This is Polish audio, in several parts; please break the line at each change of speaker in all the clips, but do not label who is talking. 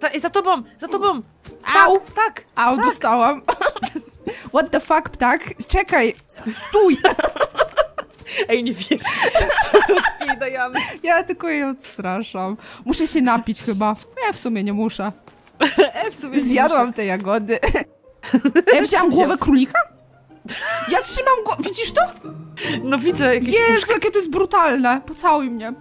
Za, ej, za tobą, za tobą!
Au!
Tak, tak!
Au,
tak.
dostałam. What the fuck, ptak? Czekaj, stój!
Ej, nie wiesz, co to dajemy.
Ja tylko jej odstraszam. Muszę się napić chyba. Nie, w sumie nie muszę.
E, w sumie nie
Zjadłam te jagody. Ja wzięłam głowę królika? Ja trzymam głowę. Widzisz to?
muszę. No widzę jakieś...
Jezu, jakie to jest brutalne. Pocałuj mnie.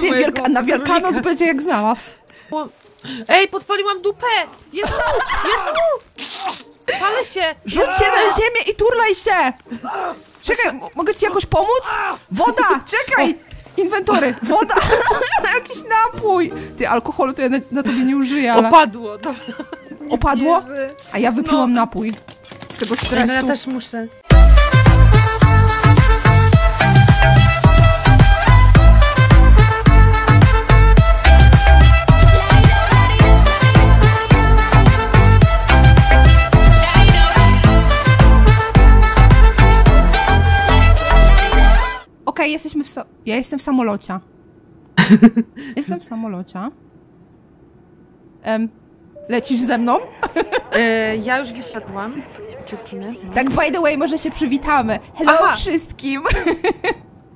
Ty, wielka, na Wielkanoc będzie jak znalazł.
Ej, podpaliłam dupę! Jezu! Jezu! Palę się!
Rzuć się na ziemię i turlaj się! Czekaj, mogę ci jakoś pomóc? Woda! Czekaj! Inwentory! Woda! Jakiś napój! Ty, alkoholu to ja na, na tobie nie użyję, ale...
Opadło, dobra.
Opadło? A ja wypiłam napój. Z tego
No ja
stresu.
też muszę.
Ja jestem w samolocie. jestem w samolocie. Em, lecisz ze mną?
E, ja już wysiadłam. Czy w sumie? No.
Tak, by the way, może się przywitamy. Hello
Aha.
wszystkim!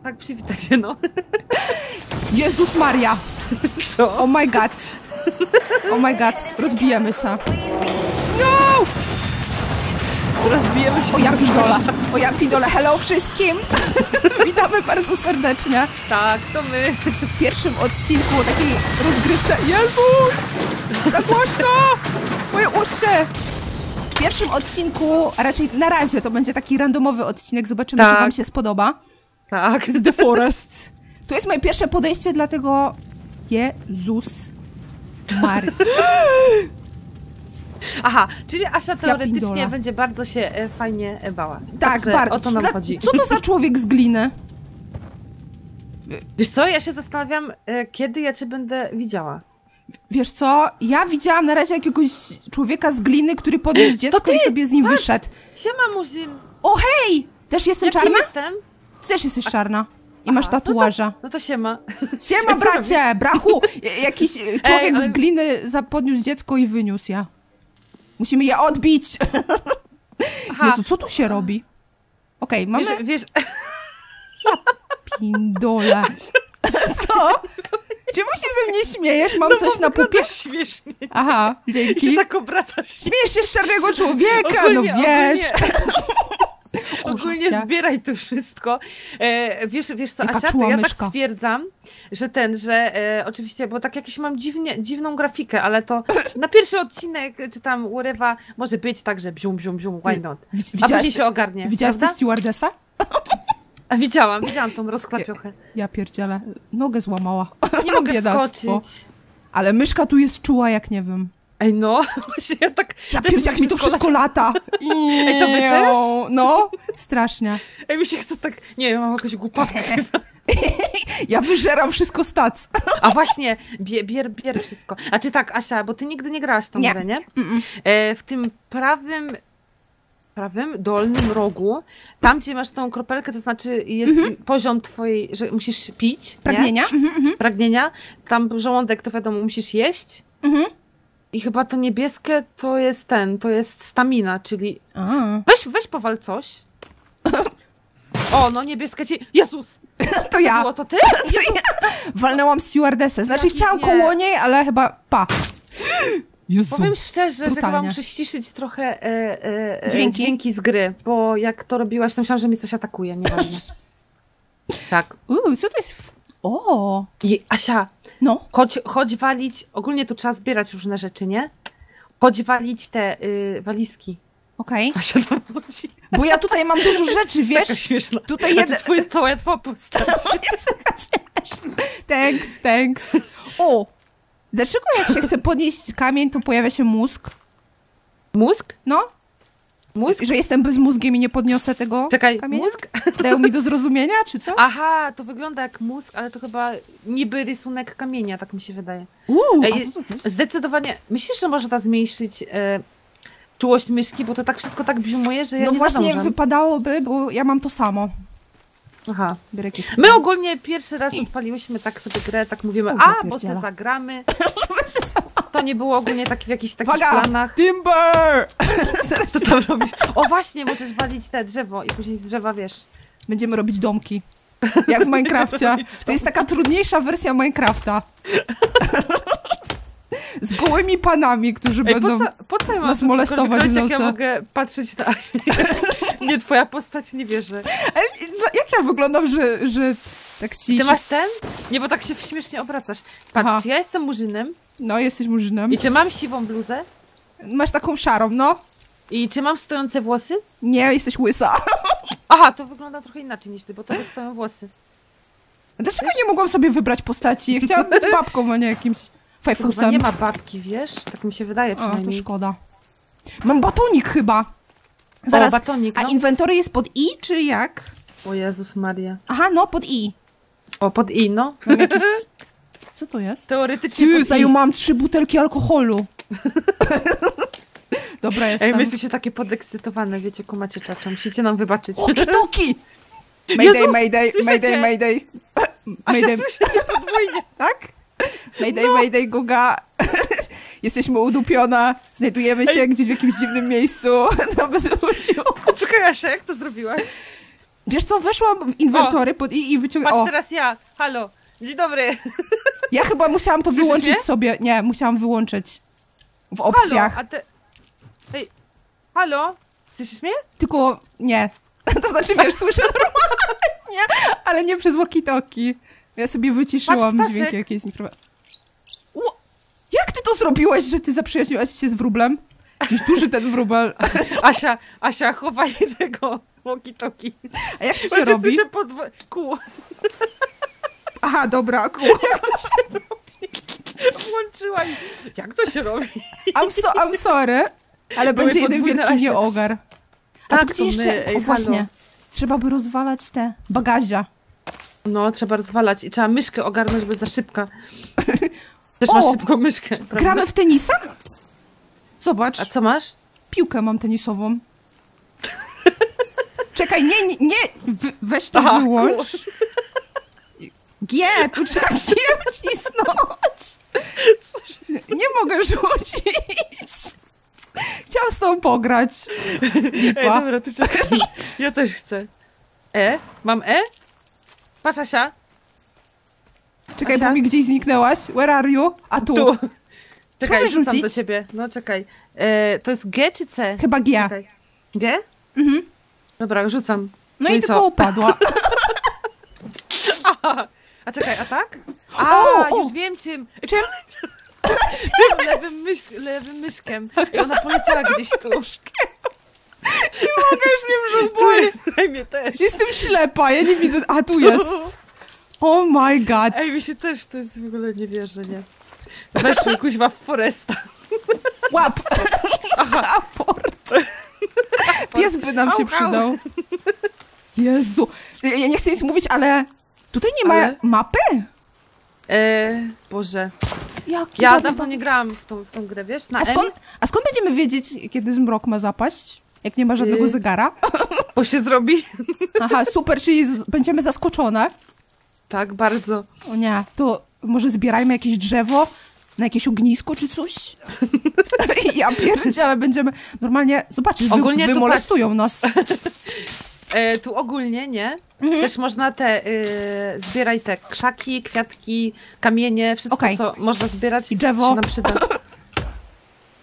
Tak, przywitaj się, no.
Jezus Maria!
Co?
Oh my god! Oh my god, rozbijemy się. No!
Rozbijemy się.
O ja pidole! O ja pidole! Hello wszystkim! Witamy bardzo serdecznie
Tak, to my.
w pierwszym odcinku o takiej rozgrywce. Jezu! Za głośno! Moje uszy! W pierwszym odcinku, a raczej na razie to będzie taki randomowy odcinek, zobaczymy, czy
Tak.
wam się spodoba.
Tak.
z The Forest. To jest moje pierwsze podejście, dlatego Jezus Maria.
Aha, czyli Asia teoretycznie
pindola.
będzie bardzo się e, fajnie e, bała.
Tak, bardzo.
O to nam
Dla-
chodzi.
Co to za człowiek z gliny?
Wiesz co, ja się zastanawiam, e, kiedy ja cię będę widziała.
Wiesz co, ja widziałam na razie jakiegoś człowieka z gliny, który podniósł dziecko i sobie z nim
Patrz!
wyszedł.
Siema, Muzin.
O hej! Też jestem
Jakim
czarna?
jestem?
Ty też jesteś czarna. I masz
Aha, no to-
tatuaża.
No to siema.
Siema, bracie! Brachu! Jakiś e, człowiek
ale-
z gliny podniósł dziecko i wyniósł je. Musimy je odbić!
Aha,
Jezu, co tu się robi? Okej, mamy...
wiesz, wiesz,
Pindole. Co? Czemu się ze mnie śmiejesz? Mam coś na pupie?
śmiesznie.
Aha,
I
dzięki.
się tak obracasz.
Śmiejesz się z czarnego człowieka, no
Ogólnie,
wiesz.
Ogólnie, zbieraj to wszystko. E, wiesz, wiesz co,
Jaka
Asia, to ja
myszka.
tak stwierdzam, że ten, że e, oczywiście, bo tak jakieś mam dziwnie, dziwną grafikę, ale to na pierwszy odcinek, czy tam whatever, może być tak, że bzium, bzium, bzium, why not? A później się ogarnie,
widziałaś tę
prawda?
stewardesa?
A widziałam, widziałam tą rozklapiochę.
Ja pierdzielę. Nogę złamała.
Nie mogę wskoczyć.
Ale myszka tu jest czuła jak nie wiem.
Ej, no, właśnie ja tak...
Ja
też
jak mi to wszystko lata.
Ej, to wy też?
No, strasznie.
Ej, mi się chce tak... Nie, ja mam jakąś głupawkę chyba.
Ja wyżeram wszystko stac.
A właśnie, bier, bier, bier wszystko. A czy tak, Asia, bo ty nigdy nie grałaś w tą
Nie.
grę, nie? E, w tym prawym, prawym dolnym rogu, tam gdzie masz tą kropelkę, to znaczy jest poziom twojej, że musisz pić,
Mhm. Pragnienia? Mhm, mhm.
Nie? Pragnienia. Tam żołądek, to wiadomo, musisz jeść.
Mhm.
I chyba to niebieskie to jest ten, to jest stamina, czyli
A,
weź, weź powal coś. O, no niebieskie ci... Jezus!
to ja.
Było to ty?
Walnęłam stewardessę. Znaczy
Ja
chciałam
nie.
koło niej, ale chyba pa. Jezu.
Powiem szczerze, że chyba
Brutalnie.
muszę ściszyć trochę e, e, e,
Dźwięki?
dźwięki z gry, bo jak to robiłaś, to myślałam, że mnie coś atakuje, nieważne. tak.
Uuu, co to jest? W... O,
I Asia,
no.
chodź, chodź walić, ogólnie tu trzeba zbierać różne rzeczy, nie? Chodź walić te y, walizki.
Okej.
Chodzi.
Bo ja tutaj mam dużo rzeczy,
Taka
wiesz? Tutaj
Znaczy,
jeden...
twój, twoja, twoja postać.
Thanks, thanks. O! Dlaczego jak się chce podnieść kamień, to pojawia się mózg?
Mózg?
No?
Mózg?
Że jestem bez mózgiem i nie podniosę tego
Czekaj,
kamienia?
mózg?
Dają mi do zrozumienia, czy coś?
Aha, to wygląda jak mózg, ale to chyba niby rysunek kamienia, tak mi się wydaje.
Uuu,
Ej,
a to co to jest?
Zdecydowanie. Myślisz, że można zmniejszyć e, czułość myszki, bo to tak wszystko tak bziumuje, że ja
No
nie
właśnie
nadążam.
wypadałoby, bo ja mam to samo. Aha.
My ogólnie pierwszy raz odpaliłyśmy tak sobie grę, tak mówimy, a, bo se zagramy. To nie było ogólnie tak w jakichś takich
Uwaga!
planach.
Timber! Zaraz
Co tam robisz? O właśnie, możesz walić te drzewo i później z drzewa, wiesz.
Będziemy robić domki. Jak w Minecrafcie. To jest taka trudniejsza wersja Minecrafta. Z gołymi panami, którzy
Ej,
będą...
po co, po co ja
nas
to
molestować w
robić, jak ja
nocy?
mogę patrzeć na Nie, twoja postać nie wierzę.
Ale jak ja wyglądam, że, że tak ci...
Ty
się-
masz ten? Nie, bo tak się śmiesznie obracasz. Patrz,
Aha.
czy ja jestem murzynem
No, jesteś murzynem.
i czy mam siwą bluzę
Masz taką szarą, no.
i czy mam stojące włosy?
Nie, jesteś łysa.
Aha, to wygląda trochę inaczej niż ty, bo to stoją włosy.
Dlaczego nie mogłam sobie wybrać postaci? Ja chciałam być babką, a nie jakimś fajfusem.
nie ma babki, wiesz? Tak mi się wydaje
A, to
przynajmniej.
szkoda. Mam batonik chyba.
O,
Zaraz.
batonik,
A
no.
inwentory jest pod I, czy jak?
O Jezus Maria.
Aha, no, pod I.
O, pod i, no.
Mam jakiś... Co to jest?
Teoretycznie
Ty,
pod i.
Mam trzy butelki alkoholu. Dobra,
Ej,
jestem.
my jesteście takie podekscytowane, wiecie, kumacie czacza. Musicie nam wybaczyć.
Oki-toki! Mayday, mayday,
słyszycie?
mayday, mayday.
Asia,
Mayday,
słyszycie podwójnie.
tak? Mayday, mayday, Guga. Jesteśmy udupione, znajdujemy się gdzieś w jakimś dziwnym miejscu na bezludziu.
Czekaj, Asia, jak to zrobiłaś?
Wiesz co, weszłam w inwentory pod i i
Patrz
wyciągnęłam. O,
teraz ja. Halo. Dzień dobry.
ja chyba musiałam to
Słyszysz
wyłączyć
mnie?
sobie. Nie, musiałam wyłączyć w
Halo,
opcjach.
a te... Ej, halo? Słyszysz mnie?
Tylko nie. To znaczy, wiesz, słyszę normalnie, ale nie przez walkie-talkie. Ja sobie wyciszyłam
Patrz,
dźwięki jakieś z mikrofonu. Jak ty to zrobiłaś, że ty zaprzyjaźniłaś się z wróblem? Jakiś duży ten wróbel.
Asia, Asia, chowaj tego walkie-talkie.
A jak to się
ja
robi?
słyszę podwo- kół.
Aha, dobra, cool.
Włączyła i... Jak to się robi?
I'm, so, I'm sorry, ale będzie jeden wielki
Asie.
nieogar. A
Tak,
to gdzie jeszcze?
ej,
o, właśnie.
halo.
Trzeba by rozwalać te bagaża.
No, trzeba rozwalać i trzeba myszkę ogarnąć, bo jest za szybka. Też
O!
masz szybką myszkę, prawda?
Gramy w tenisa? Zobacz,
A co masz?
piłkę mam tenisową. Czekaj, nie, nie, nie. Weź to
Aha,
wyłącz. G, tu trzeba G wcisnąć. Nie mogę rzucić. Chciałam z tobą pograć.
Ej,
Lipa.
dobra, tu czekaj. Ja też chcę. E? Mam E? Patrz, Asia.
Czekaj,
Asia?
bo mi gdzieś zniknęłaś. Where are you? A tu.
Tu. Czekaj, rzucam
rzucić?
do ciebie. No, czekaj. E, to jest G czy C?
Chyba G.
Czekaj. G?
Mhm.
Dobra, rzucam.
No,
No
i
i
tylko
co?
upadła.
Aha. A czekaj, a tak? A,
O, o!
już wiem czym.
Czym?
Tym lewym, mysz, lewym myszkiem. I ona poleciała gdzieś tu.
Mogę już mnie brzuch boli.
też.
Jestem ślepa, ja nie widzę. A tu jest. Oh my god.
Ej, mi się też, to jest w ogóle nie wierzę, nie? Weszły kuźwa w Foresta.
Łap! Aport. Pies by nam się
Au, au.
przydał. Jezu. Ja nie chcę nic mówić, ale tutaj nie ma
Ale?
mapy?
E, Boże.
Jaki
Ja dawno nie grałam w tą, w tą grę, wiesz?
A skąd, a skąd będziemy wiedzieć, kiedy zmrok ma zapaść? Jak nie ma żadnego
Y.
zegara?
Bo się zrobi.
Aha, super, czyli będziemy zaskoczone.
Tak, bardzo.
O nie, to może zbierajmy jakieś drzewo na jakieś ognisko czy coś? ja pierdzie, ale będziemy... Normalnie, zobaczysz, wy,
Ogólnie to
wymolestują nas.
E, tu ogólnie, nie?
Mhm.
Też można te, y, zbieraj te krzaki, kwiatki, kamienie, wszystko,
Okej.
co można zbierać.
I drzewo.
się nam przyda.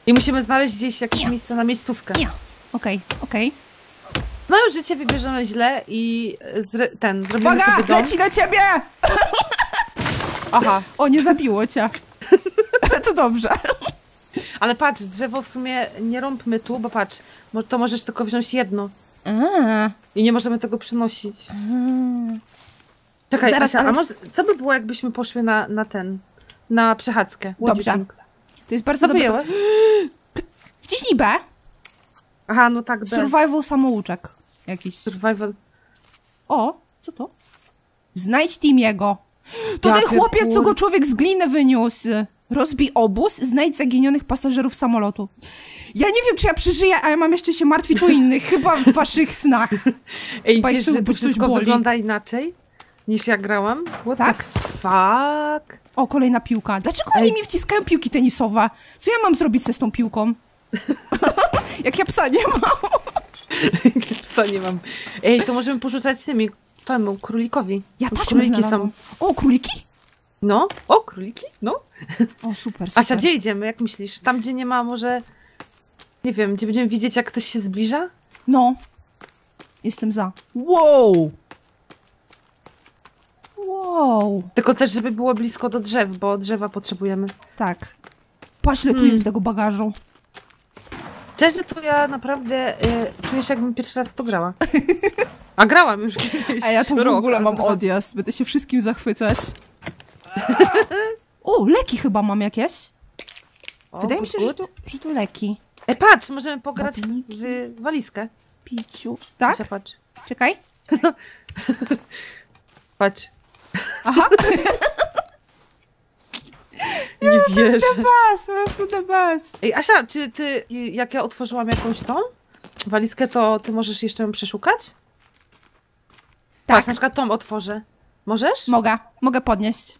I musimy znaleźć gdzieś jakieś miejsce na miejscówkę.
Nie. Okej, okej.
No już życie wybierzemy źle i ten, zrobimy
Uwaga,
sobie dom.
leci na ciebie!
Aha,
O, nie zabiło cię. to dobrze.
ale patrz, drzewo w sumie nie rąbmy tu, bo patrz, to możesz tylko wziąć jedno
A,
i nie możemy tego przynosić. Czekaj,
Zaraz,
a może, co by było, jakbyśmy poszły na, na ten, na przechadzkę?
Dobrze. to jest bardzo
Co
dobre.
wyjęłaś?
Wciśnij B.
Aha, no tak, B.
Survival samouczek. Jakiś.
Survival.
O, co to? Znajdź Timiego. To
Ja
ten chłopiec, co go człowiek z gliny wyniósł. Rozbij obóz, znajdź zaginionych pasażerów samolotu. Ja nie wiem, czy ja przeżyję, a ja mam jeszcze się martwić o innych, chyba w waszych snach.
Ej,
Chyba
wiesz, że to wszystko
boli.
wygląda inaczej niż ja grałam? What
Tak?
fuck?
O, kolejna piłka. Dlaczego oni
Ej.
mi wciskają piłki tenisowe? Co ja mam zrobić ze z tą piłką? Jak ja psa nie mam.
Psa nie mam. Ej, to możemy porzucać tymi, temu, królikowi.
Ja
Bo
taśmy
króliki
znalazłam. O, króliki?
No, o, króliki? No.
O, super, super.
Asia, gdzie idziemy, jak myślisz? Tam, gdzie nie ma może... Nie wiem, gdzie będziemy widzieć, jak ktoś się zbliża?
No. Jestem za. Wow! Wow!
Tylko też, żeby było blisko do drzew, bo drzewa potrzebujemy.
Tak. Patrz, ile tu
Hmm.
jest tego bagażu.
Szczerze, to ja naprawdę y, czuję się, jakbym pierwszy raz w to grała. A grałam już kiedyś.
A ja tu w ogóle mam odjazd. Będę się wszystkim zachwycać. O, leki chyba mam jakieś.
O,
Wydaje mi się, że tu, że tu leki.
E, patrz, możemy pograć w walizkę.
Piciu. Tak?
Asia, patrz.
Czekaj.
Patrz.
Aha.
Nie wierzę.
best, po prostu the best.
Ej, Asia, czy ty, jak ja otworzyłam jakąś tą walizkę, to ty możesz jeszcze ją przeszukać?
Tak.
Patrz, na przykład tą otworzę. Możesz?
Mogę, mogę podnieść.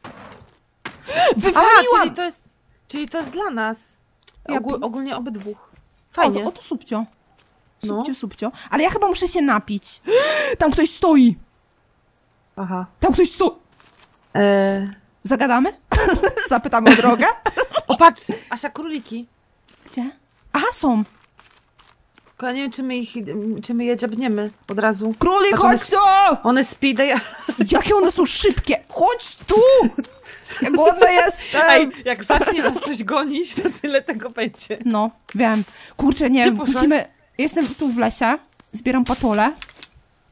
A, czyli
Wywaliłam!
to jest, czyli to jest dla nas. Ogól, ogólnie obydwóch.
O,
Fajnie.
to, o, to subcio.
No.
Subcio, subcio. Ale ja chyba muszę się napić. Tam ktoś stoi.
Aha.
Tam ktoś stoi.
E...
Zagadamy? Zapytamy o drogę?
O, patrz, Asia, króliki.
Gdzie? Aha, są.
Tylko ja nie wiem, czy my, ich, czy my je dziabniemy od razu.
Królik,
Patrz,
chodź tu!
One speed, ja...
Jakie one są szybkie! Chodź tu! Ja głodna jestem!
Ej, jak zacznie nas coś gonić, to tyle tego będzie.
No, wiem. Kurczę, nie, musimy... Jestem tu w lesie, zbieram patole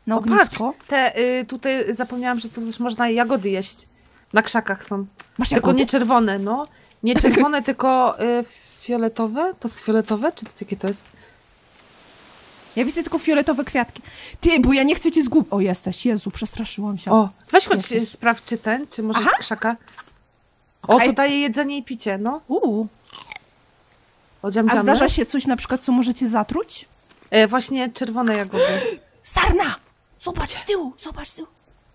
na
O, patrz,
ognisko.
te, y, tutaj zapomniałam, że tu też można jagody jeść. Na krzakach są.
Masz
Tylko
jagody?
nie czerwone, no. Nie czerwone, tylko y, fioletowe. To jest fioletowe? Czy to jakie to jest?
Ja widzę tylko fioletowe kwiatki. Ty, bo ja nie chcę cię zgubić. O, jesteś, Jezu, przestraszyłam się.
O, weź chodź
Jesteś.
sprawdź, czy ten, czy może
Aha.
z krzaka. O, to daje jedzenie i picie, no.
Uuu.
O, dziam,
A zdarza się coś na przykład, co możecie zatruć?
E, właśnie czerwone jagody.
Sarna! Zobacz z tyłu, zobacz z tyłu.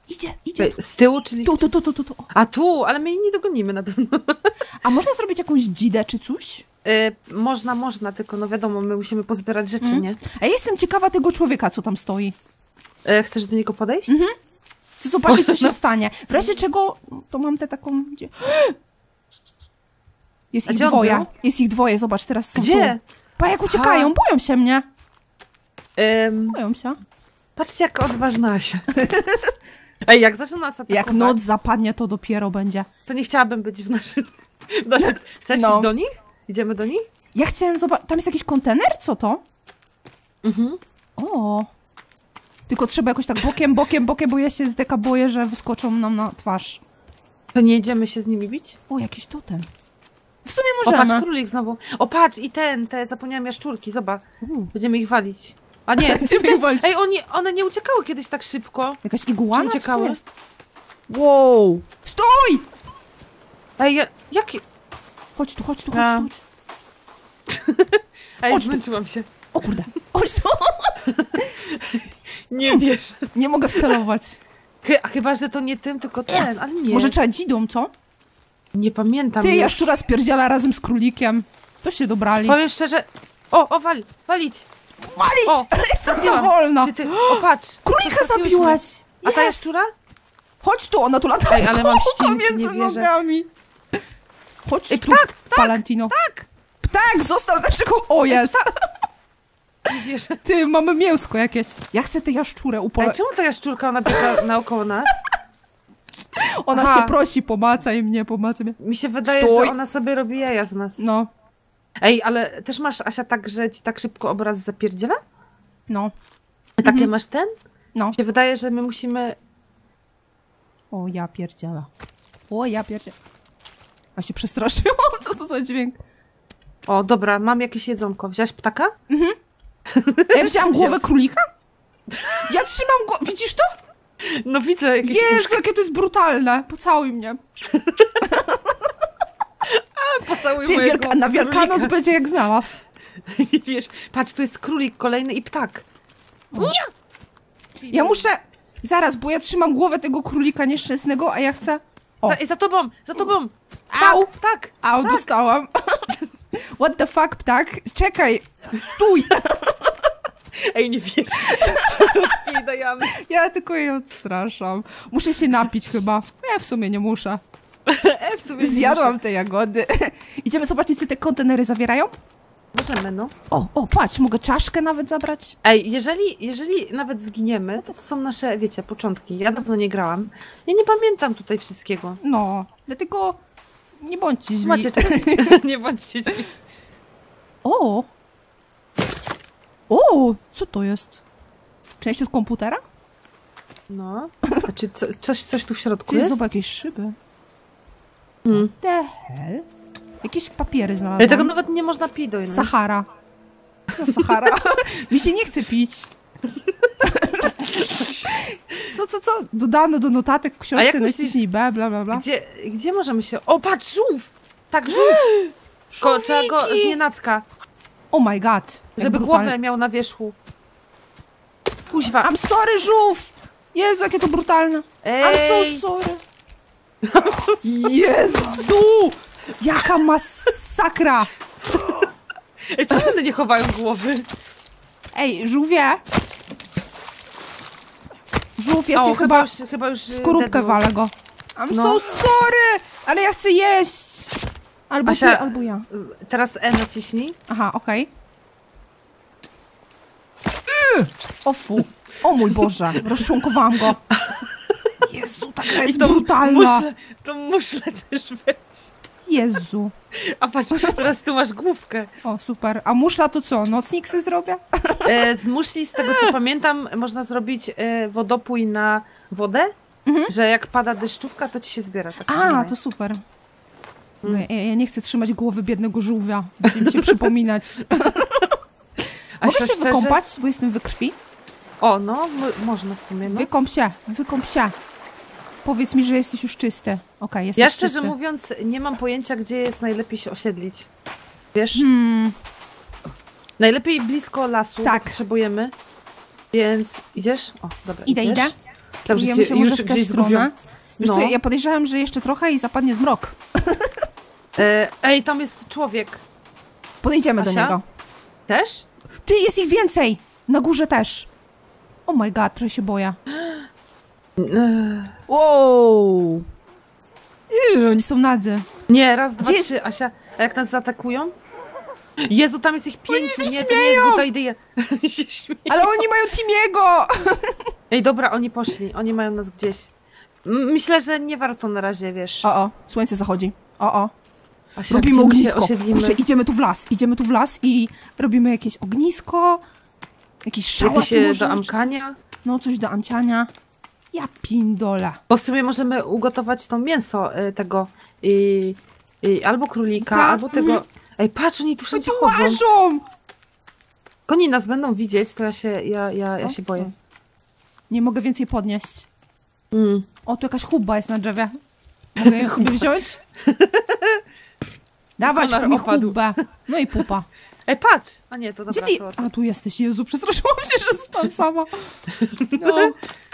Idzie, idzie.
E, Z tyłu, czyli...
Tu, tu, tu, tu, tu, tu.
A tu, ale my jej nie dogonimy na pewno.
A można zrobić jakąś dzidę czy coś?
E, można, można, tylko no wiadomo, my musimy pozbierać rzeczy,
Mm.
nie?
A ja jestem ciekawa tego człowieka, co tam stoi.
E, chcesz do niego podejść?
Mhm. Chcę zobaczyć, co się
No.
stanie. W razie czego, to mam tę taką... Gdzie... Jest
A
ich dwoje. Jest ich dwoje, zobacz, teraz są
Gdzie?
tu. Pa, jak uciekają,
Aha.
boją się mnie.
Em,
Boją się.
patrzcie, jak odważna Asia. Ej, jak zaczyna nas atakować,
Jak noc zapadnie, to dopiero będzie.
to nie chciałabym być w naszym... W naszym... Chcesz
No.
iść do nich? Idziemy do nich?
Ja chciałem zobaczyć... Tam jest jakiś kontener? Co to?
Mhm.
O. Tylko trzeba jakoś tak bokiem, bokiem, bokiem, bo ja się z deka boję, że wyskoczą nam na twarz.
To nie idziemy się z nimi bić?
O, jakiś totem. W sumie
O, patrz,
możemy.
królik znowu. O, patrz, i ten, te, zapomniałam jaszczurki, zobacz. Będziemy ich walić. A nie,
Będziemy ich walić.
Ej, oni, one nie uciekały kiedyś tak szybko.
Jakaś iguana?
Czy
Co to
uciekały?
jest? Wow! Stój!
Ej, ja, jakie...
Chodź tu, chodź tu, chodź tu.
Ej,
Chodź
zmęczyłam się.
O kurde. Chodź tu.
Nie wiesz.
Nie mogę wcelować.
Chy- A chyba, że to nie tym, tylko ten, ale nie.
Może trzeba dzidą, co?
Nie pamiętam
Ty,
już.
jaszczura spierdziela razem z królikiem. To się dobrali.
Powiem szczerze... O, o, wali, walić.
Walić!
O,
Jestem za wolna.
Czy ty... O, patrz.
Królika zabiłaś.
A ta jaszczura?
Chodź tu, ona tu lata
Ej, ale mam ścinki,
między nogami. Chodź
Ej,
tu,
ptak, tak,
Palantino.
tak.
Ptak, zostaw naszego... O, jest.
Nie wierzę.
Ty, mamy mięsko jakieś. Ja chcę tę jaszczurę upole...
czemu ta jaszczurka, ona biega naokoło nas?
Ona
Aha.
się prosi, pomacaj mnie, pomacaj mnie.
Mi się wydaje,
Stój.
że ona sobie robi jaja z nas.
No,
Ej, ale też masz, Asia, tak, że ci tak szybko obraz zapierdziela?
no,
Takie
Mhm.
masz ten?
no.
Mi się wydaje, że my musimy...
O, ja pierdziela. O, ja pierdziela. A się przestraszyłam, co to za dźwięk?
O, dobra, mam jakieś jedzonko. Wziąłeś ptaka?
Ja wzięłam głowę królika? Ja trzymam głowę, widzisz to?
No widzę jakieś
Jezu, jakie to jest brutalne. Pocałuj mnie.
Pocałuj
Ty, wielka, na Wielkanoc
królika.
będzie jak znalazł.
Wiesz, patrz, tu jest królik kolejny i ptak.
Ja muszę... Zaraz, bo ja trzymam głowę tego królika nieszczęsnego, a ja chcę... O,
Za, za tobą, za tobą!
Au!
Tak, tak!
au,
tak.
dostałam. What the fuck, ptak? Czekaj, stój!
Ej, nie wiesz, co chwili dajemy.
Ja tylko jej odstraszam. Muszę się napić chyba. Nie, w sumie nie muszę.
E, w sumie nie
Zjadłam te jagody. Idziemy zobaczyć, co te kontenery zawierają?
muszę. Możemy, no.
O, o, patrz, mogę czaszkę nawet zabrać?
Ej, jeżeli, jeżeli nawet zginiemy, to to są nasze, wiecie, początki. Ja dawno nie grałam. Ja nie pamiętam tutaj wszystkiego.
No, dlatego nie bądźcie źli.
Macie czekać. nie bądźcie źli.
O! O! Co to jest? Część od komputera?
No. A czy co, coś, coś tu w środku
Ty,
jest?
zobacz, jakieś szyby.
Hmm.
The hell? Jakieś papiery znalazłam.
tego nawet nie można pić do
Sahara. Co Sahara? Mi się nie chce pić. Co, co? Dodano do notatek w książce, naciśnij B, bla, bla, bla.
Gdzie, gdzie możemy się... O, patrz, żółw! Tak, żółw! Ko, trzeba go z
Żółwiki!
nienacka,
Oh my god.
Żeby
brutalnie.
głowę miał na wierzchu. Kuźwa.
I'm sorry, żółw! Jezu, jakie to brutalne. I'm
Ej!
so sorry. Jezu! Jaka masakra!
Ej, czemu one nie chowają głowy?
Ej, żółwie! Żółw, ja
o,
cię
chyba,
chyba
już, chyba już...
w skorupkę walę go. I'm
No.
so sorry! Ale ja chcę jeść! Albo
Asia-
ty, albo ja.
Teraz E naciśnij.
Aha, okej. Y! O fu. O mój Boże, rozczłonkowałam go. Jezu, ta gra jest
tą
brutalna.
Muszlę, tą muszlę też weź.
Jezu.
A patrz, teraz tu masz główkę.
O, super. A muszla to co, nocnik se zrobię?
E, z muszli, z tego co pamiętam, można zrobić e, wodopój na wodę, że jak pada deszczówka, to ci się zbiera. Tak
Mhm. A, to super. No, ja, ja nie chcę trzymać głowy biednego żółwia. Będzie mi się przypominać.
A
Mogę się
szczerze-
wykąpać, bo jestem we krwi?
O, no, można w sumie, no.
Wykąp się, wykąp się. Powiedz mi, że jesteś już czysty. Okej, jesteś
Ja szczerze
czysty.
mówiąc, nie mam pojęcia, gdzie jest najlepiej się osiedlić. Wiesz?
Hmm,
Najlepiej blisko lasu
Tak.
potrzebujemy. Więc idziesz? O, dobra.
idę,
idziesz?
idę.
Dobrze,
Kierujemy się może w tę stronę. Wiesz
No.
co, ja podejrzewam, że jeszcze trochę i zapadnie zmrok.
E, ej, tam jest człowiek.
Podejdziemy do
Asia?
niego.
Też?
Ty, jest ich więcej! Na górze też. Oh my god, trochę się boję. Wow! Yy, oni są nadzy.
nie, raz, dwa,
Gdzie
trzy. Asia, a jak nas zaatakują? Jezu, tam jest ich pięciu.
się
Nie, to nie jest
śmieją!
głupia idea. Oni się śmieją.
Ale oni mają Timiego!
Ej, dobra, oni poszli. Oni mają nas gdzieś. M- Myślę, że nie warto na razie, wiesz.
O, o, słońce zachodzi. O, o.
Asia,
Robimy
gdzie my się
ognisko.
osiedlimy?
Kurczę, idziemy tu w las. Idziemy tu w las i robimy jakieś ognisko, jakiś szałas
Jakieś e,
może,
do
czy
amkania?
No, coś do amciania. Ja pindola.
Bo w sumie możemy ugotować to mięso y, tego i, i albo królika,
Tak,
albo tego. Ej, patrz, oni tu wszędzie chodzą.
Łażą!
Oni nas będą widzieć, to ja się, ja, ja, ja się boję.
Nie mogę więcej podnieść.
Mm.
O, tu jakaś huba jest na drzewie. Mogę ją sobie wziąć? Dawać mi hubę. No i pupa.
Ej, patrz! A nie, to
Gdzie
dobra.
ty?
To...
A, tu jesteś. Jezu, przestraszyłam się, że zostałam sama. No.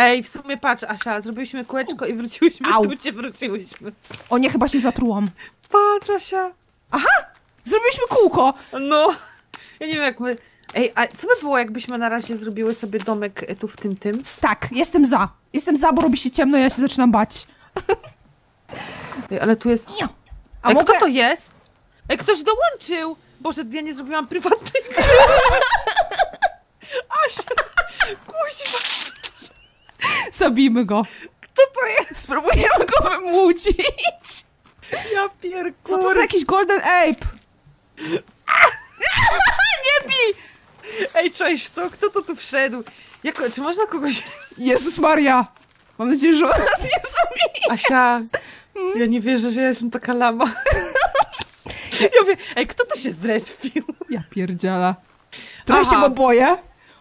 Ej, w sumie patrz, Asia, zrobiliśmy kółeczko i wróciłyśmy,
Au.
tu cię wróciłyśmy.
O nie, chyba się zatrułam.
Patrz, Asia!
Zrobiliśmy kółko.
No! Ja nie wiem, jak my... Ej, a co by było, jakbyśmy na razie zrobiły sobie domek e, tu w tym, tym?
Tak, jestem za. Jestem za, bo robi się ciemno i ja się zaczynam bać.
Ej, ale tu jest...
Ja. A
Ej,
mogę...
kto to jest? Ej, ktoś dołączył! Boże, ja nie zrobiłam prywatnej gry. Asia! Kuźwa!
Zabijmy go.
Kto to jest?
Spróbujemy go wymucić.
Ja pierkur.
Co to za jakiś golden ape? nie bij!
Ej, cześć, to kto to tu wszedł? Jak, czy można kogoś...
Jezus Maria. Mam nadzieję, że on nas nie zabije.
Asia, ja nie wierzę, że ja jestem taka lama. Ja mówię, ej, kto to się zrespił?
Ja pierdziela. Trochę
Aha.
się go boję.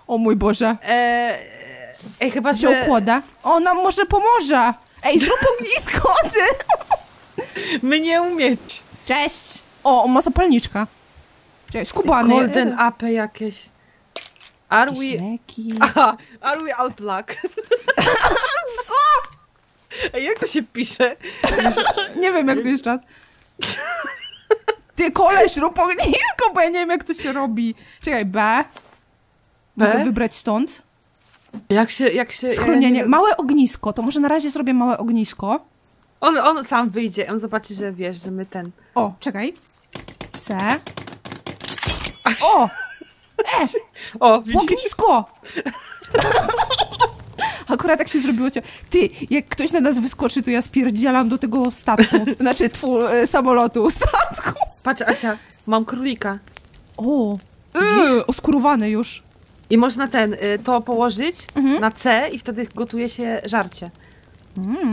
O mój Boże.
Eee, ej, chyba, że...
kłodę. O, nam może pomoże. Ej, zrób ognisko, ty.
Mnie umieć.
Cześć! O, on ma zapalniczkę. Czekaj, skubany.
Golden apy jakieś. Are
Jakieś
we... Aha, are we all black?
Co?
Ej, jak to się pisze?
Nie wiem, jak to jest czat. Ty, koleś, rób ognisko, bo ja nie wiem, jak to się robi. Czekaj, B. Mogę
B?
wybrać stąd.
Jak się, jak się... ja nie
Schronienie. Małe ognisko. To może na razie zrobię małe ognisko.
On, on sam wyjdzie, on zobaczy, że wiesz, że my ten...
O, czekaj. C. O!
O, widzisz?
Ognisko! Akurat tak się zrobiło. cie- Ty, jak ktoś na nas wyskoczy, to ja spierdzielam do tego statku. Znaczy, twu, e, samolotu, statku.
Patrz, Asia, mam królika.
O! Yy, oskurowany już.
I można ten, y, to położyć
Mhm.
na C i wtedy gotuje się żarcie.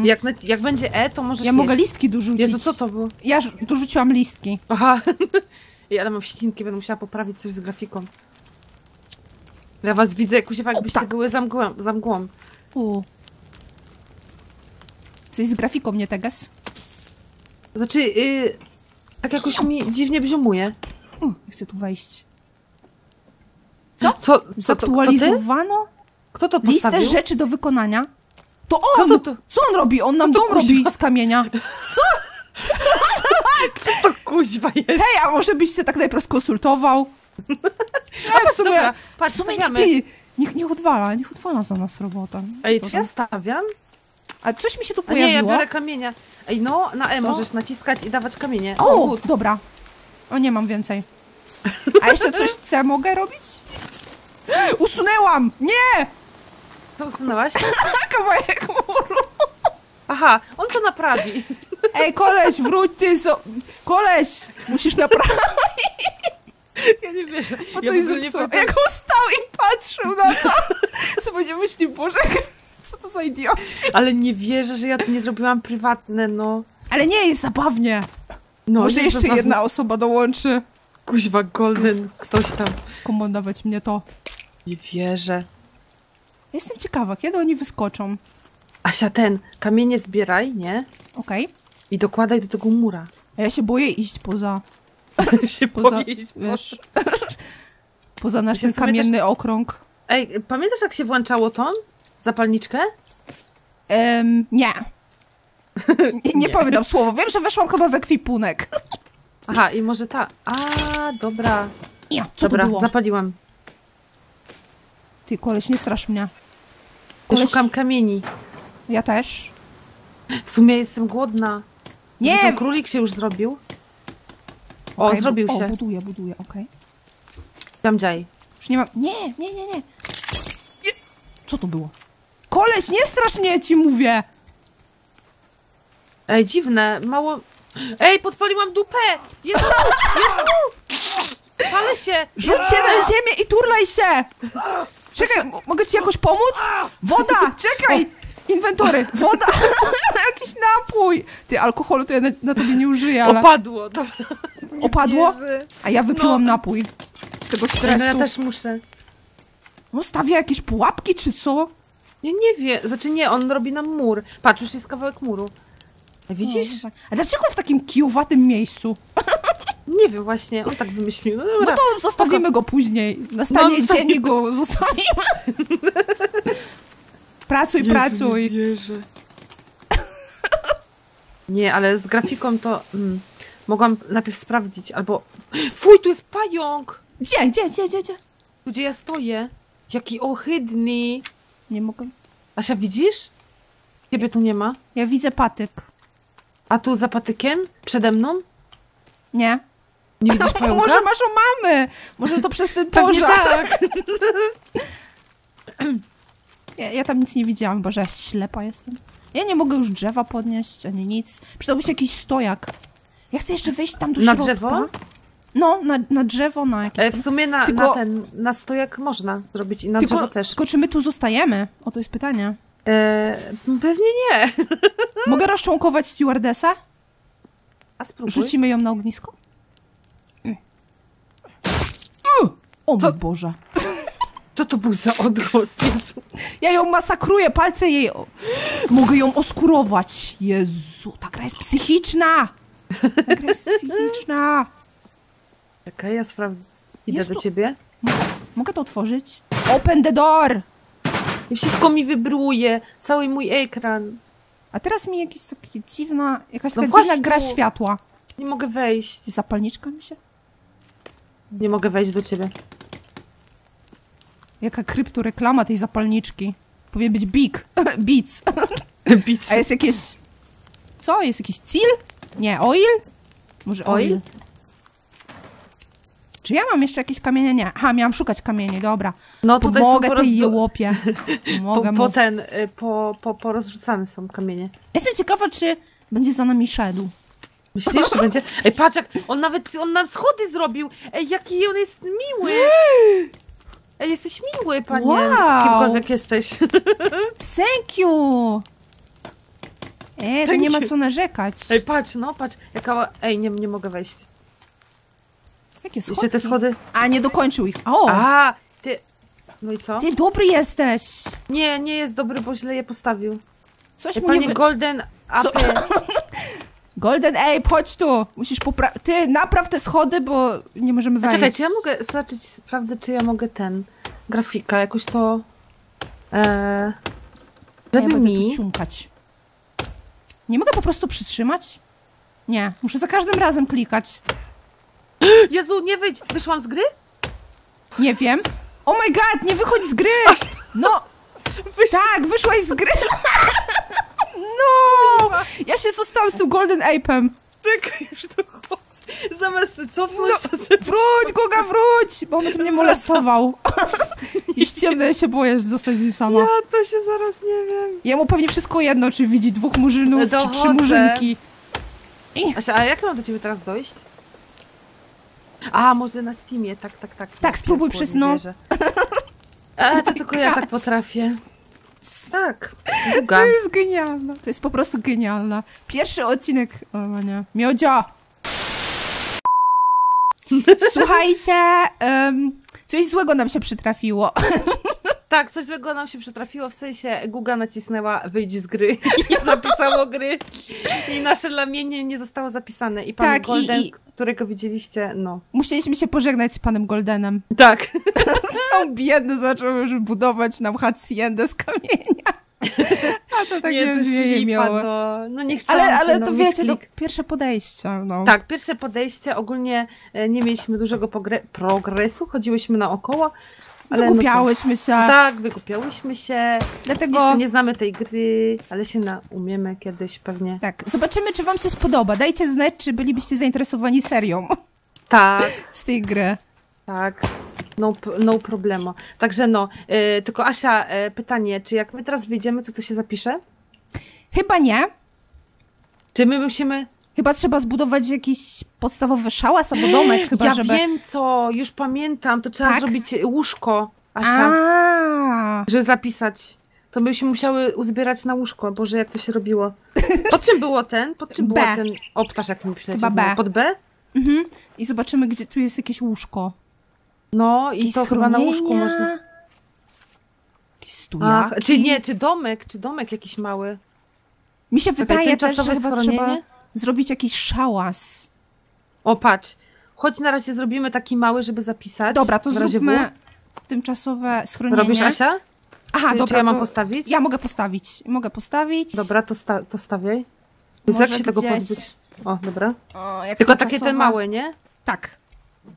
Jak, na, jak będzie E, to możesz
Mm. Ja mogę
jeść.
listki dorzucić.
Jezu, co to było?
Ja dorzuciłam listki.
Aha. Ale mam ścinki, będę musiała poprawić coś z grafiką. Ja was widzę, kuźwa, jakbyście
tak.
były za mgłą. Za mgłą.
U. Coś z grafiką nie teges?
Znaczy, y, tak jakoś mi dziwnie bziumuje.
U, chcę tu wejść. Co?
Co? co?
Zaktualizowano
kto to
listę
postawił?
rzeczy do wykonania. To on!
To- to-
Co on robi? On nam
to
dom
kuźwa?
robi z kamienia. Co?
Co to kuźwa jest?
Hej, a może byś się tak najpierw skonsultował? No, w sumie,
dobra,
w
patrz,
sumie nie
stawiamy.
ty. Niech, niech odwala, niech odwala za nas robota.
Ej, czy ja stawiam?
A coś mi się tu
A nie, ja
pojawiło.
biorę kamienia. Ej, no, na E
Co?
możesz naciskać i dawać kamienie.
O,
good.
dobra. O, nie mam więcej. A jeszcze coś C mogę robić? Usunęłam! Nie!
Co usunęłaś?
Kawałek muru.
Aha, on to naprawi.
Ej, koleś, wróć ty so... Koleś! Musisz naprawić,
Ja nie
bo
ja
coś zepsuło.
pamiętam-
Jak on stał i patrzył na to, sobie nie myśli, Boże, co to za idioci.
Ale nie wierzę, że ja to nie zrobiłam prywatne, no.
Ale nie, jest zabawnie.
no
Może jeszcze jedna osoba dołączy.
Kuźwa golden, ktoś tam.
Komu dawać mnie to?
Nie wierzę.
Jestem ciekawa, kiedy oni wyskoczą.
Asia, ten, kamienie zbieraj, nie?
Okej.
I dokładaj do tego mura.
A ja się boję iść poza...
się
Poza,
boisz,
wiesz, poza nasz ten kamienny okrąg.
Ej, pamiętasz jak się włączało tą zapalniczkę?
Em, nie. nie. Nie
Nie.
pamiętam słowa. Wiem, że weszłam chyba w ekwipunek.
Aha, i może ta... A, dobra.
Ja, co
dobra,
to było?
zapaliłam.
Ty, koleś, nie strasz mnie.
Ja
Koleś-
szukam kamieni.
Ja też.
W sumie jestem głodna.
Nie!
Ten królik się już zrobił. O,
bu-
zrobił
O,
się.
buduję, buduję, okej.
Tam dziaj.
Już nie mam... Nie, nie, nie, nie. Nie. Co to było? Koleś, nie strasz mnie, ci mówię!
Ej, dziwne, mało... Ej, podpaliłam dupę! Jezu! Jezu! Palę się!
Rzuć się na ziemię i turlaj się! Czekaj, mogę ci jakoś pomóc? Woda! Czekaj! Inwentory! Woda! Jakiś napój! Ty, alkoholu to ja na, na tobie nie użyję, ale...
Opadło, dobra.
Opadło? A ja wypiłam
No.
napój. Z tego
Ej, No
stresu.
ja też muszę.
No stawia jakieś pułapki, czy co?
Nie, nie wie. Znaczy nie, on robi nam mur. Patrz, już jest kawałek muru. Widzisz?
A dlaczego w takim kijowatym miejscu?
Nie wiem właśnie, on tak wymyślił. No
No
dobra.
to zostawimy go później. Na stanie
No,
dzienni go zostawimy. Pracuj,
Jezu,
pracuj.
Nie, ale z grafiką to mm, mogłam najpierw sprawdzić, albo... Fuj, tu jest pająk!
Gdzie, gdzie, gdzie, gdzie, gdzie?
Tu, gdzie ja stoję. Jaki ohydny.
Nie mogę.
Asia, widzisz? Ciebie tu nie ma.
Ja widzę patyk.
A tu za patykiem? Przede mną?
Nie.
Nie widzisz pająka?
Może masz o mamy. Może to przez ten pożar.
tak.
Ja, ja tam nic nie widziałam, bo że ja ślepa jestem. Ja nie mogę już drzewa podnieść, ani nic. Przydałby się jakiś stojak. Ja chcę jeszcze wejść tam do
Na
środka.
drzewo?
No, na, na drzewo, na jakieś...
E, w sumie na,
Tylko-
na ten, na stojak można zrobić i na drzewo
tylko,
też.
tylko czy my tu zostajemy? O, to jest pytanie.
E, pewnie nie.
Mogę rozczłonkować stewardessę?
A spróbuj.
Rzucimy ją na ognisko? Mm. O
Co?
mój Boże.
Co to był za odgłos? Jezu.
Ja ją masakruję, palce jej... Mogę ją oskurować. Jezu, ta gra jest psychiczna. Ta gra jest psychiczna.
Czekaj, ja sprawdzę. Idę do ciebie.
Mogę to otworzyć? Open the door!
I wszystko mi wybruje. Cały mój ekran.
A teraz mi jakieś takie dziwna, jakaś
No
taka
właśnie.
dziwna gra światła.
Nie mogę wejść.
Zapalniczka mi się?
Nie mogę wejść do ciebie.
Jaka kryptoreklama tej zapalniczki. Powinien być Big. Beats.
Bic.
A jest jakieś... Co? Jest jakiś cil? Nie, oil? Może oil?
Oil?
Czy ja mam jeszcze jakieś kamienie? Nie. Aha, miałam szukać kamieni, dobra.
No tutaj
Pomogę
są po,
tej jełopie. Mogę
po, po ten, y, po, po, po rozrzucane są kamienie.
Jestem ciekawa, czy będzie za nami szedł.
Myślisz, że będzie? Ej, patrz jak on nawet, on nam schody zrobił. Ej, jaki on jest miły. Ej, jesteś miły, panie.
Wow.
Kimkolwiek jesteś.
Thank you! E, to
Thank
nie ma co narzekać.
Ej, patrz, no, patrz. Jaka... Ej, nie, nie mogę wejść.
Jakie schody?
Jeszcze te schody.
A, nie dokończył ich. O,
A, ty... No i co?
ty dobry jesteś.
Nie, nie jest dobry, bo źle je postawił.
Coś
Ej,
mu nie wy...
Golden
Co?
AP.
Golden Ape, chodź tu. Musisz poprawić. Ty, napraw te schody, bo nie możemy
A
wejść.
czekaj, czy ja mogę zobaczyć, sprawdzę, czy ja mogę ten... Grafika, jakoś to... E,
Ja
żeby
będę
mi...
Nie mogę po prostu przytrzymać? Nie, muszę za każdym razem klikać.
Jezu, nie wyjdź! Wyszłam z gry?
Nie wiem. Oh my god, nie wychodź z gry! No,
Wysz...
tak, wyszłaś z gry. No! Ja się zostałam z tym Golden Ape'em.
Czekaj, już dochodzę. Zamiast cofnąć,
No.
to sobie...
Wróć, Guga, wróć! Bo on mnie molestował. I ściemne, się boję zostać z nim sama.
Ja to się zaraz nie wiem.
Jemu pewnie wszystko jedno, czy widzi dwóch murzynów, czy trzy
Dochodzę.
murzynki.
Asia, a jak mam do ciebie teraz dojść? A, może na Steamie, tak, tak, tak.
Tak, spróbuj przez no.
A, to tylko ja tak potrafię. Tak, długa.
To jest genialne. To jest po prostu genialne. Pierwszy odcinek... O nie. Miodzia! Słuchajcie, em, coś złego nam się przytrafiło.
Tak, coś złego nam się przytrafiło, w sensie Guga nacisnęła wyjdź z gry i nie zapisało gry i nasze lamienie nie zostało zapisane i pan
Tak, i-
Golden,
i-
którego widzieliście, no.
Musieliśmy się pożegnać z panem Goldenem.
Tak.
On biedny zaczął już budować nam haciendę z kamienia. A to
to
nie, nie
slipa,
miało.
no, no nie chcę.
Ale, ale
no,
to wiecie, to pierwsze podejście. No.
Tak, pierwsze podejście, ogólnie e, nie mieliśmy dużego progresu, chodziłyśmy naokoło. Ale
Wygłupiałyśmy się.
No co? tak, wykupiałyśmy się.
Dlatego
Jeszcze nie znamy tej gry, ale się naumiemy kiedyś pewnie.
tak, zobaczymy, czy wam się spodoba. Dajcie znać, czy bylibyście zainteresowani serią
Tak,
z tej gry.
tak. No, no problemo. Także no, e, tylko Asia, e, pytanie, czy jak my teraz wyjdziemy, to to się zapisze?
Chyba nie.
Czy my musimy...
Chyba trzeba zbudować jakiś podstawowy szałas albo domek, chyba
ja
żeby...
wiem co, już pamiętam, to trzeba
Tak?
zrobić łóżko, Asia.
A,
żeby zapisać, to byśmy musiały uzbierać na łóżko. Boże, jak to się robiło. Pod czym było ten? Pod czym było ten? O, jak mi przyleciał.
Chyba B.
Pod B?
mhm. I zobaczymy, gdzie tu jest jakieś łóżko.
No i
Jakieś
to chyba na łóżku można.
Jakieś
Ach,
stojaki.
czy nie, czy domek, czy domek jakiś mały.
Mi się wydaje też, że chyba trzeba zrobić jakiś szałas.
O, patrz. Chodź na razie zrobimy taki mały, żeby zapisać.
Dobra, to zróbmy tymczasowe schronienie.
Robisz, Asia?
Aha,
Czy,
dobra,
czy ja mam
to
postawić?
ja mogę postawić. Mogę postawić.
Dobra, to, sta to stawiaj.
Może
jak się tego
gdzieś...
pozbyć? O, dobra.
O,
Tylko
to
takie te małe, nie?
Tak.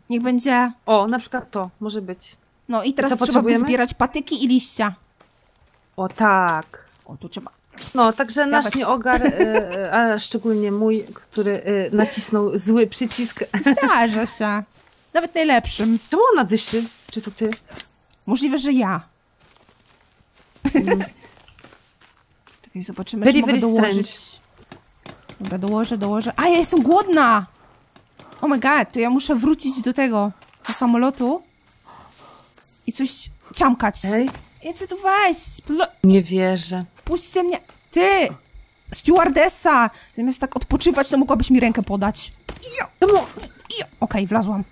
Niech będzie...
O, na przykład to, może być.
No i teraz
co
trzeba by zbierać patyki i liścia.
O, tak.
O, tu trzeba...
No, także nasz
Dawać.
nieogar, y, a szczególnie mój, który y, nacisnął zły przycisk.
Zdarza się. Nawet najlepszym.
Czemu ona dyszy? Czy to ty?
Możliwe, że ja.
Mm.
Czekaj, zobaczymy,
Very,
czy mogę dołożyć. Dobra, dołożę, dołożę. A, ja jestem głodna! Oh my god, to ja muszę wrócić do tego, do samolotu i coś ciamkać.
Ej,
Ja chcę tu wejść. Bla-
nie wierzę.
Wpuśćcie mnie. Ty! Stewardessa! Zamiast tak odpoczywać, to mogłabyś mi rękę podać. Jo. Okej, wlazłam.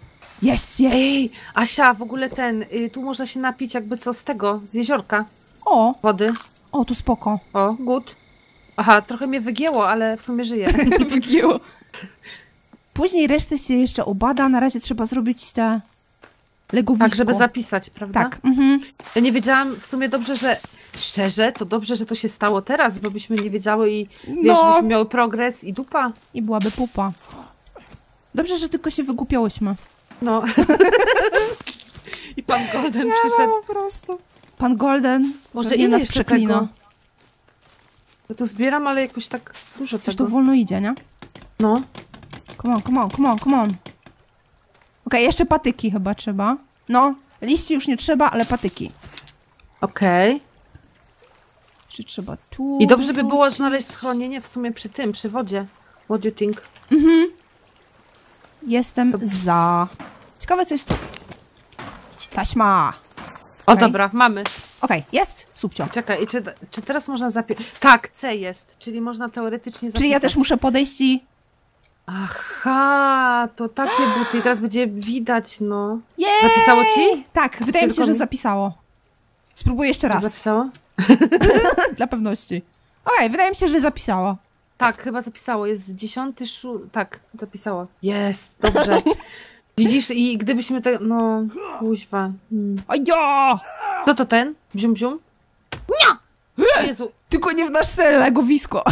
Jest, jest.
Ej, Asia, w ogóle ten, y, tu można się napić jakby co z tego, z jeziorka,
O,
wody.
o, tu spoko.
O, good. Aha, trochę mnie wygięło, ale w sumie żyję.
Wygięło. Później resztę się jeszcze obada, na razie trzeba zrobić te legowisko.
Tak, żeby zapisać, prawda?
Tak, mhm.
Ja nie wiedziałam w sumie dobrze, że szczerze, to dobrze, że to się stało teraz, bo byśmy nie wiedziały i wiesz,
No.
byśmy miały progres i dupa.
I byłaby pupa. Dobrze, że tylko się wygłupiałyśmy.
No. I pan Golden przyszedł.
po prostu. Pan Golden
Może ile
nas przeklina.
Ja tu zbieram, ale jakoś tak dużo
Coś
tego.
tu wolno idzie, nie?
No.
Come on, come on, come on, come on. Okej, jeszcze patyki chyba trzeba. No, liści już nie trzeba, ale patyki.
Okej.
Czy trzeba tu
I dobrze by było
wrzucić?
znaleźć schronienie w sumie przy tym, przy wodzie. What do you think?
Jestem za. Ciekawe, co jest tu. Taśma.
O,
Okej.
dobra, mamy.
Okej, jest? Subcio.
Czekaj, i czy, czy teraz można zapisać? Tak, C jest, czyli można teoretycznie zapisać.
Czyli ja też muszę podejść i...
Aha, to takie buty. I teraz będzie widać, no.
Jej!
Zapisało ci?
Tak, wydaje mi się, że
mi?
zapisało. Spróbuję jeszcze raz,
zapisało?
dla pewności. Okej, wydaje mi się, że zapisało.
Tak, chyba zapisało. Jest dziesiąty szu... Tak, zapisało. Jest, dobrze. Widzisz, i gdybyśmy te... No, kuźwa. Hmm.
Ojo!
Kto to ten? Bzium, bzium? Nie! Jezu,
Tylko nie w nasze legowisko.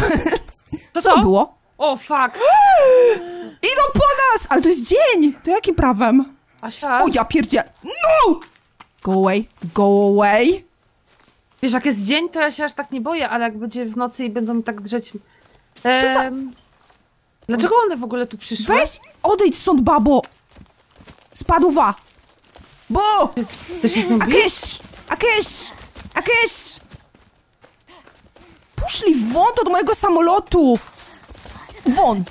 to
Co
co?
to było?
O, fuck!
Idą po nas! Ale to jest dzień! To jakim prawem?
Asia,
O, ja pierdzie... No! Go away, go away.
wiesz, jak jest dzień, to ja się aż tak nie boję, ale jak będzie w nocy i będą tak drzeć...
za-
Em... Dlaczego one w ogóle tu przyszły?
Weź, odejdź stąd, babo! Spadła! Bo!
Chcesz się z nią bić?
Akieś! Akieś! Akieś! Puszli won od mojego samolotu! Won!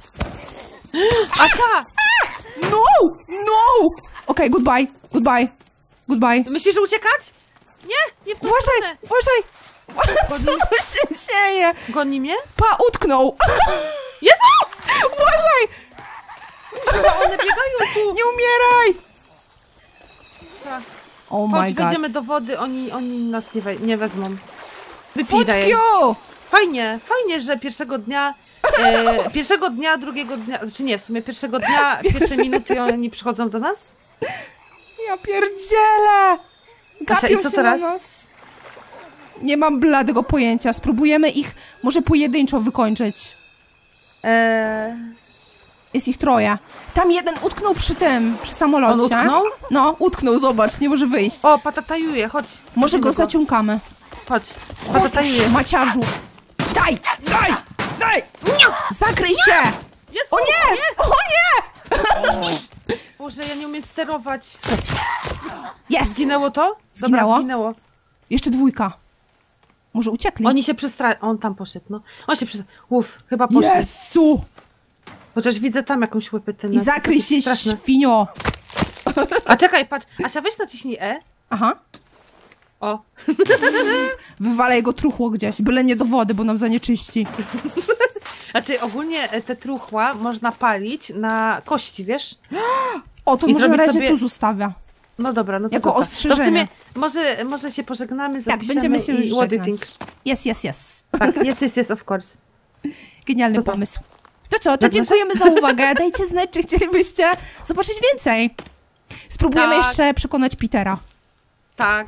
Asia!
No! No! Okej, goodbye, goodbye, goodbye.
Myślisz, że uciekać? Nie, nie w tą
Uważaj,
stronę.
uważaj! Co tu się dzieje?
Goni mnie?
Pa, utknął!
Jezu!
Uważaj!
Chyba one biegają tu.
Nie umieraj!
Tak.
Oh
Chodź,
my god.
wejdziemy do wody, oni, oni nas nie, we, nie wezmą. Wypij Fajnie, fajnie, że pierwszego dnia, e, pierwszego dnia, drugiego dnia, znaczy nie, w sumie pierwszego dnia, pierwsze minuty oni przychodzą do nas?
Ja pierdzielę! Gapią
i co
się
teraz?
na nas. Nie mam bladego pojęcia. Spróbujemy ich może pojedynczo wykończyć.
E,
Jest ich troje. Tam jeden utknął przy tym, przy samolocie.
on utknął?
No, utknął, zobacz, nie może wyjść.
O, patatajuje, chodź.
Może go zaciąkamy.
Chodź, patatajuje.
Maciarzu! Daj! Daj! Daj! Zakryj się!
Jezu,
O nie! O nie!
Boże, ja nie umiem sterować.
Jest!
Zginęło to? Dobra,
Zginęło?
zginęło.
Jeszcze dwójka. Może uciekli?
Oni się przestra... On tam poszedł, no. On się przestra... Uf, chyba poszedł.
Jezu!
Chociaż widzę tam jakąś łepetynę.
I zakryj się,
Straszne.
świnio!
A czekaj, patrz. Asia, weź naciśnij E.
Aha.
O.
Wywalę jego truchło gdzieś, byle nie do wody, bo nam zanieczyści.
Znaczy ogólnie e, te truchła można palić na kości, wiesz?
O, to
I
może razie
sobie-
tu zostawia.
No dobra, no to
Jako
zostaw.
ostrzeżenie.
To w sumie może, może się pożegnamy,
Tak,
zapiszemy
będziemy się już żegnać. Yes, yes, yes.
Tak, yes, yes, yes, of course.
Genialny
To co?
pomysł. To co, to
Tak,
dziękujemy za uwagę. Dajcie znać, czy chcielibyście zobaczyć więcej. Spróbujemy
Tak.
jeszcze przekonać Petera.
Tak.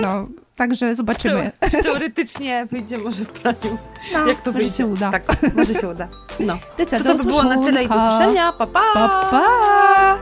No, także zobaczymy.
Teoretycznie wyjdzie może w praniu.
No,
Jak to
może
wyjdzie?
się uda.
Tak, może się uda. No.
Co,
To, to by było na tyle i do usłyszenia. Pa, pa!
Pa, pa!